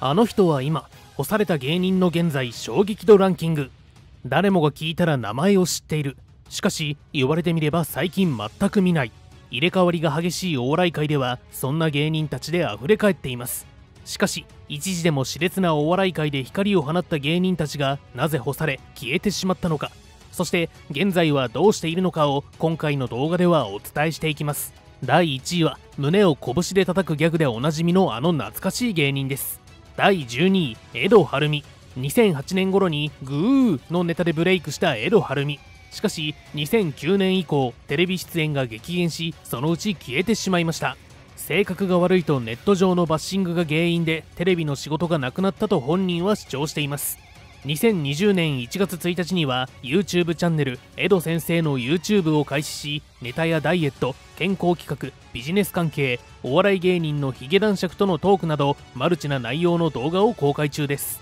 あの人は今干された芸人の現在衝撃度ランキング。誰もが聞いたら名前を知っている。しかし言われてみれば最近全く見ない。入れ替わりが激しいお笑い界ではそんな芸人たちで溢れ返っています。しかし一時でも熾烈なお笑い界で光を放った芸人たちがなぜ干され消えてしまったのか。そして現在はどうしているのかを今回の動画ではお伝えしていきます。第1位は胸を拳で叩くギャグでおなじみのあの懐かしい芸人です。第12位江戸晴美2008年頃にグーのネタでブレイクした江戸晴美しかし2009年以降テレビ出演が激減しそのうち消えてしまいました。性格が悪いとネット上のバッシングが原因でテレビの仕事がなくなったと本人は主張しています。2020年1月1日には YouTube チャンネルエド先生の YouTube を開始しネタやダイエット健康企画ビジネス関係お笑い芸人のヒゲ男爵とのトークなどマルチな内容の動画を公開中です。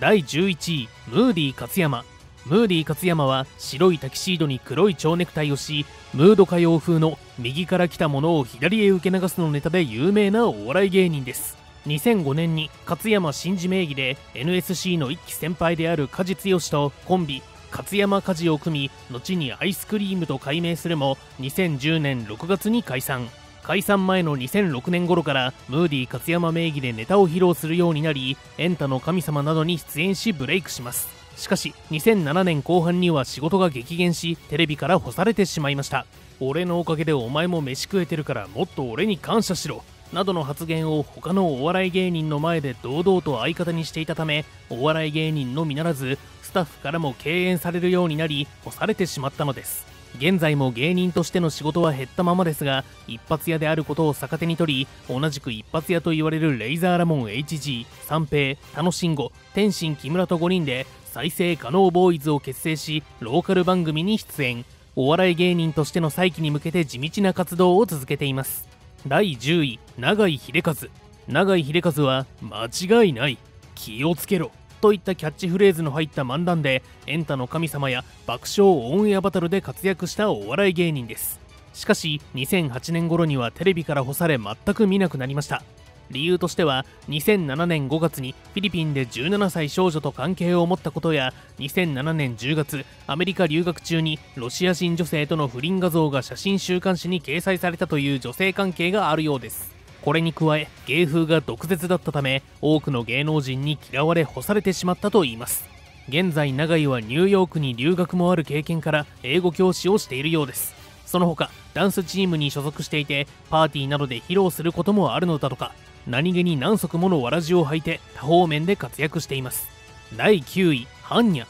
第11位ムーディー勝山。ムーディー勝山は白いタキシードに黒い蝶ネクタイをしムード歌謡風の右から来たものを左へ受け流すのネタで有名なお笑い芸人です。2005年に勝山真司名義で NSC の一期先輩である梶剛とコンビ勝山梶を組み後にアイスクリームと改名するも2010年6月に解散。解散前の2006年頃からムーディ勝山名義でネタを披露するようになりエンタの神様などに出演しブレイクします。しかし2007年後半には仕事が激減しテレビから干されてしまいました。俺のおかげでお前も飯食えてるからもっと俺に感謝しろ。などの発言を他のお笑い芸人の前で堂々と相方にしていたためお笑い芸人のみならずスタッフからも敬遠されるようになり干されてしまったのです。現在も芸人としての仕事は減ったままですが一発屋であることを逆手に取り同じく一発屋と言われるレイザーラモン HG 三平楽しんご天心木村と5人で再生可能ボーイズを結成しローカル番組に出演。お笑い芸人としての再起に向けて地道な活動を続けています。第10位永井秀和。永井秀和は間違いない気をつけろといったキャッチフレーズの入った漫談でエンタの神様や爆笑オンエアバトルで活躍したお笑い芸人です。しかし2008年頃にはテレビから干され全く見なくなりました。理由としては2007年5月にフィリピンで17歳少女と関係を持ったことや2007年10月アメリカ留学中にロシア人女性との不倫画像が写真週刊誌に掲載されたという女性関係があるようです。これに加え芸風が毒舌だったため多くの芸能人に嫌われ干されてしまったといいます。現在永井はニューヨークに留学もある経験から英語教師をしているようです。その他ダンスチームに所属していてパーティーなどで披露することもあるのだとか。何気に何足ものわらじを履いて多方面で活躍しています。第9位ハンニャ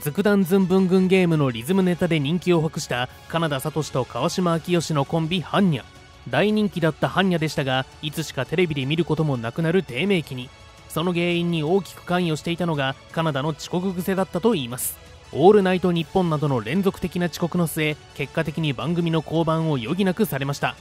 ズクダンズンブングンゲームのリズムネタで人気を博したカナダサトシと川島明義のコンビハンニャ大人気だったハンニャでしたがいつしかテレビで見ることもなくなる低迷期に。その原因に大きく関与していたのがカナダの遅刻癖だったといいます。オールナイトニッポンなどの連続的な遅刻の末結果的に番組の降板を余儀なくされました。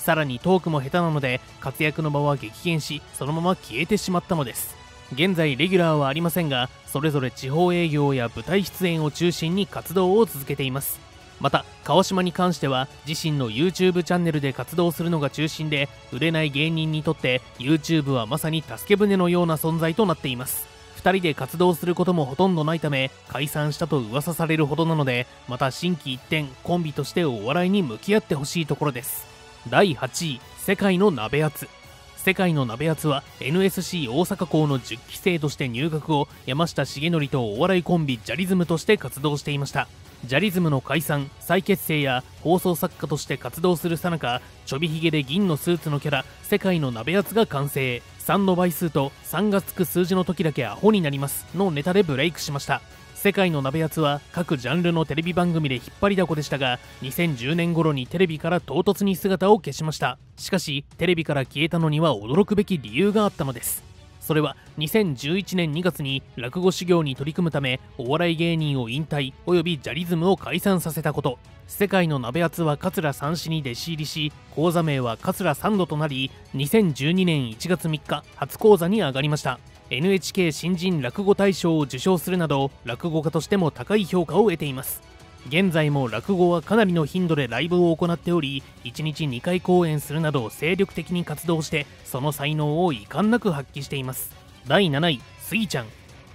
さらにトークも下手なので活躍の場は激減しそのまま消えてしまったのです。現在レギュラーはありませんがそれぞれ地方営業や舞台出演を中心に活動を続けています。また川島に関しては自身の YouTube チャンネルで活動するのが中心で売れない芸人にとって YouTube はまさに助け舟のような存在となっています。2人で活動することもほとんどないため解散したと噂されるほどなのでまた心機一転コンビとしてお笑いに向き合ってほしいところです。第8位世界の鍋圧世界の鍋圧は NSC 大阪校の10期生として入学後山下重則とお笑いコンビジャリズムとして活動していました。ジャリズムの解散再結成や放送作家として活動するさなかちょびひげで銀のスーツのキャラ世界の鍋圧が完成。3の倍数と3がつく数字の時だけアホになりますのネタでブレイクしました。世界の鍋やつは各ジャンルのテレビ番組で引っ張りだこでしたが2010年頃にテレビから唐突に姿を消しました。しかしテレビから消えたのには驚くべき理由があったのです。それは2011年2月に落語修行に取り組むためお笑い芸人を引退およびジャリズムを解散させたこと。世界の鍋圧は桂三氏に弟子入りし講座名は桂三度となり2012年1月3日初講座に上がりました。NHK 新人落語大賞を受賞するなど落語家としても高い評価を得ています。現在も落語はかなりの頻度でライブを行っており1日2回公演するなど精力的に活動してその才能を遺憾なく発揮しています。第7位スギちゃん。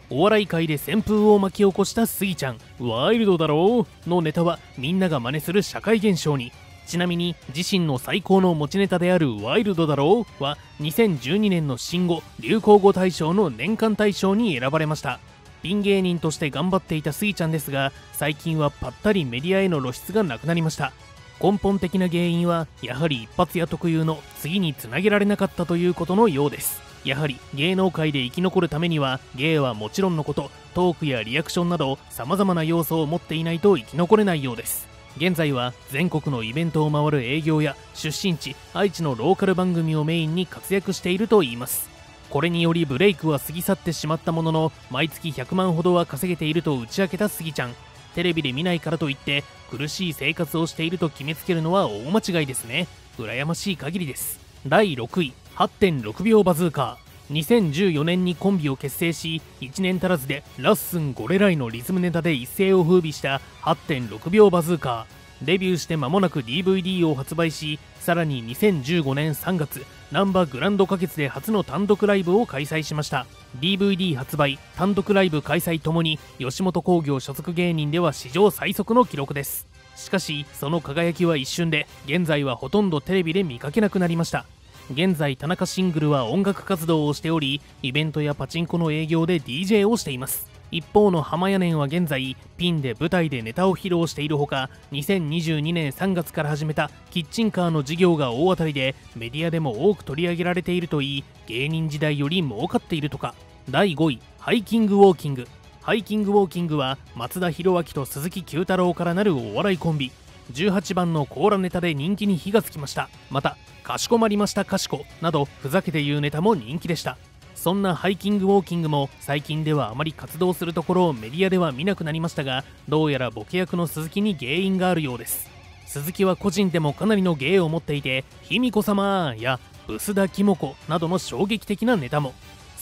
お笑い界で旋風を巻き起こしたスギちゃん。ワイルドだろう？のネタはみんなが真似する社会現象に。ちなみに自身の最高の持ちネタであるワイルドだろうは2012年の新語・流行語大賞の年間大賞に選ばれました。ピン芸人として頑張っていたスギちゃんですが最近はぱったりメディアへの露出がなくなりました。根本的な原因はやはり一発屋特有の次につなげられなかったということのようです。やはり芸能界で生き残るためには芸はもちろんのことトークやリアクションなど様々な要素を持っていないと生き残れないようです。現在は全国のイベントを回る営業や出身地愛知のローカル番組をメインに活躍しているといいます。これによりブレイクは過ぎ去ってしまったものの毎月100万ほどは稼げていると打ち明けたスギちゃん。テレビで見ないからといって苦しい生活をしていると決めつけるのは大間違いですね。羨ましい限りです。第6位8.6秒バズーカー。2014年にコンビを結成し1年足らずでラッスンゴレライのリズムネタで一世を風靡した8.6秒バズーカー。デビューして間もなく DVD を発売しさらに2015年3月ナンバーグランド花月で初の単独ライブを開催しました。DVD 発売単独ライブ開催ともに吉本興業所属芸人では史上最速の記録です。しかしその輝きは一瞬で現在はほとんどテレビで見かけなくなりました。現在田中シングルは音楽活動をしておりイベントやパチンコの営業で DJ をしています。一方の浜屋年は現在ピンで舞台でネタを披露しているほか2022年3月から始めたキッチンカーの事業が大当たりでメディアでも多く取り上げられているといい芸人時代より儲かっているとか。第5位ハイキングウォーキング。ハイキングウォーキングは松田博明と鈴木九太郎からなるお笑いコンビ。18番のコーラネタで人気に火がつきました。またかしこまりましたかしこなどふざけて言うネタも人気でした。そんなハイキングウォーキングも最近ではあまり活動するところをメディアでは見なくなりましたがどうやらボケ役の鈴木に原因があるようです。鈴木は個人でもかなりの芸を持っていて「卑弥呼様」や「ブスダキモコ」などの衝撃的なネタも。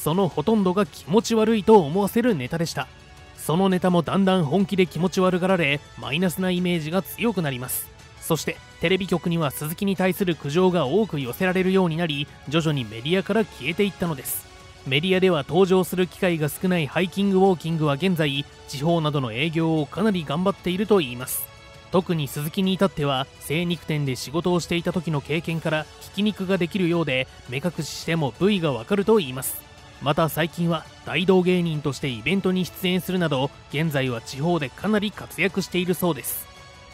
そのほとんどが気持ち悪いと思わせるネタでした。そのネタもだんだん本気で気持ち悪がられマイナスなイメージが強くなります。そしてテレビ局には鈴木に対する苦情が多く寄せられるようになり徐々にメディアから消えていったのです。メディアでは登場する機会が少ないハイキングウォーキングは現在地方などの営業をかなり頑張っているといいます。特に鈴木に至っては精肉店で仕事をしていた時の経験からひき肉ができるようで目隠ししても部位がわかるといいます。また最近は大道芸人としてイベントに出演するなど現在は地方でかなり活躍しているそうです。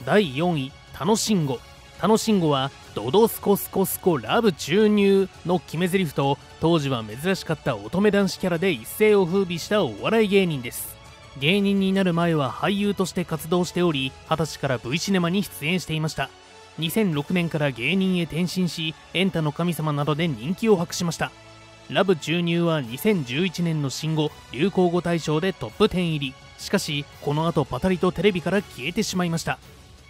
第4位楽しんご。楽しんごはドドスコスコスコラブ注入の決め台詞と当時は珍しかった乙女男子キャラで一世を風靡したお笑い芸人です。芸人になる前は俳優として活動しており20歳から V シネマに出演していました。2006年から芸人へ転身しエンタの神様などで人気を博しました。ラブ注入は2011年の新語・流行語大賞でトップ10入り。しかしこの後パタリとテレビから消えてしまいました。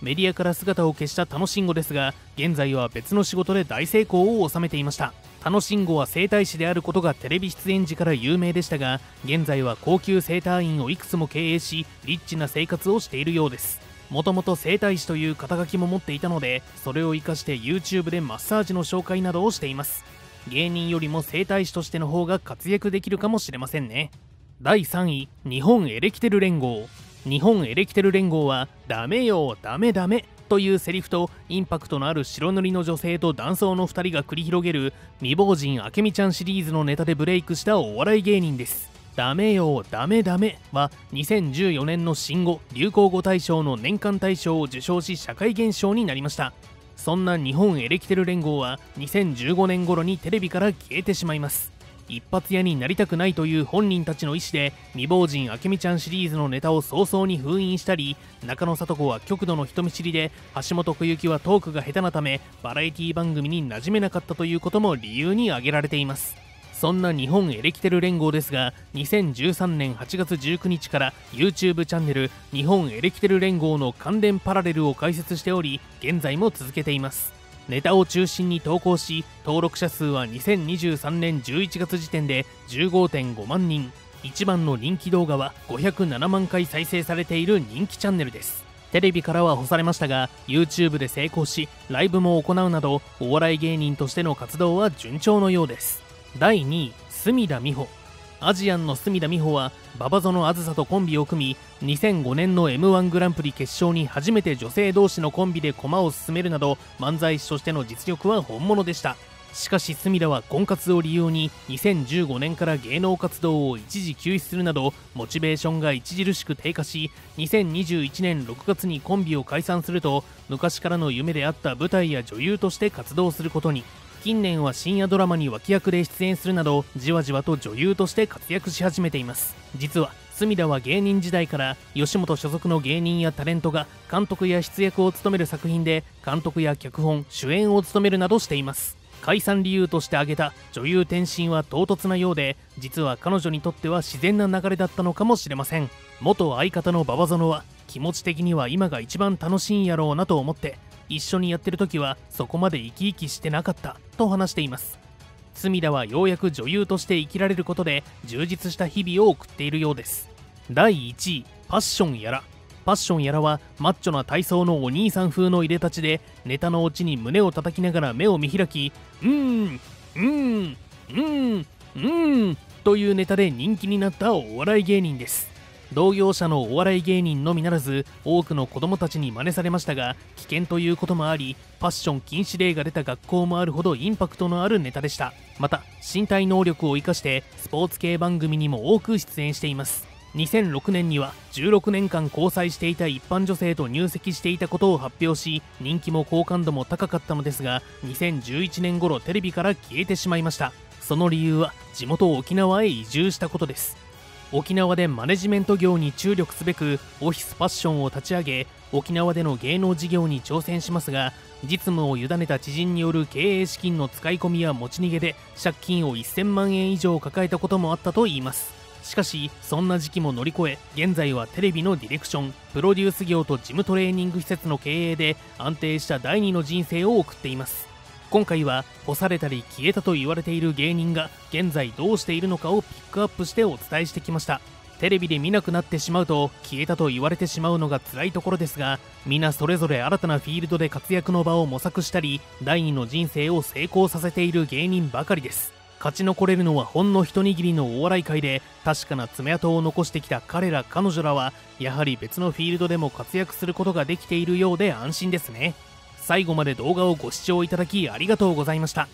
メディアから姿を消した楽しんごですが現在は別の仕事で大成功を収めていました。楽しんごは整体師であることがテレビ出演時から有名でしたが現在は高級整体院をいくつも経営しリッチな生活をしているようです。もともと整体師という肩書きも持っていたのでそれを活かして YouTube でマッサージの紹介などをしています。芸人よりも整体師としての方が活躍できるかもしれませんね。第3位日本エレキテル連合。日本エレキテル連合はダメよダメダメというセリフとインパクトのある白塗りの女性と男装の2人が繰り広げる未亡人あけみちゃんシリーズのネタでブレイクしたお笑い芸人です。ダメよダメダメは2014年の新語・流行語大賞の年間大賞を受賞し社会現象になりました。そんな日本エレキテル連合は2015年頃にテレビから消えてしまいます。一発屋になりたくないという本人たちの意思で未亡人あけみちゃんシリーズのネタを早々に封印したり中野聡子は極度の人見知りで橋本小雪はトークが下手なためバラエティ番組に馴染めなかったということも理由に挙げられています。そんな日本エレキテル連合ですが2013年8月19日から YouTube チャンネル日本エレキテル連合の関連パラレルを開設しており現在も続けています。ネタを中心に投稿し登録者数は2023年11月時点で15.5万人。一番の人気動画は507万回再生されている人気チャンネルです。テレビからは干されましたが YouTube で成功しライブも行うなどお笑い芸人としての活動は順調のようです。第2位隅田美穂。アジアンの隅田美穂は馬場園あずさとコンビを組み2005年の m 1グランプリ決勝に初めて女性同士のコンビで駒を進めるなど漫才師としての実力は本物でした。しかし隅田は婚活を理由に2015年から芸能活動を一時休止するなどモチベーションが著しく低下し2021年6月にコンビを解散すると昔からの夢であった舞台や女優として活動することに。近年は深夜ドラマに脇役で出演するなどじわじわと女優として活躍し始めています。実は隅田は芸人時代から吉本所属の芸人やタレントが監督や出役を務める作品で監督や脚本主演を務めるなどしています。解散理由として挙げた女優転身は唐突なようで実は彼女にとっては自然な流れだったのかもしれません。元相方の馬場園は気持ち的には今が一番楽しいんやろうなと思って一緒にやってる時はそこまで生き生きしてなかったと話しています。隅田はようやく女優として生きられることで充実した日々を送っているようです。第1位パッションやら。パッションやらはマッチョな体操のお兄さん風の入れ立ちでネタのオチに胸を叩きながら目を見開きうーんうーんうーんうーんというネタで人気になったお笑い芸人です。同業者のお笑い芸人のみならず多くの子供たちに真似されましたが危険ということもありパッション禁止令が出た学校もあるほどインパクトのあるネタでした。また身体能力を生かしてスポーツ系番組にも多く出演しています。2006年には16年間交際していた一般女性と入籍していたことを発表し人気も好感度も高かったのですが2011年頃テレビから消えてしまいました。その理由は地元沖縄へ移住したことです。沖縄でマネジメント業に注力すべくオフィスパッションを立ち上げ沖縄での芸能事業に挑戦しますが実務を委ねた知人による経営資金の使い込みや持ち逃げで借金を1000万円以上抱えたこともあったといいます。しかしそんな時期も乗り越え現在はテレビのディレクションプロデュース業と事務トレーニング施設の経営で安定した第二の人生を送っています。今回は干されたり消えたと言われている芸人が現在どうしているのかをピックアップしてお伝えしてきました。テレビで見なくなってしまうと消えたと言われてしまうのが辛いところですが皆それぞれ新たなフィールドで活躍の場を模索したり第二の人生を成功させている芸人ばかりです。勝ち残れるのはほんの一握りのお笑い界で確かな爪痕を残してきた彼ら彼女らはやはり別のフィールドでも活躍することができているようで安心ですね。最後まで動画をご視聴いただきありがとうございました。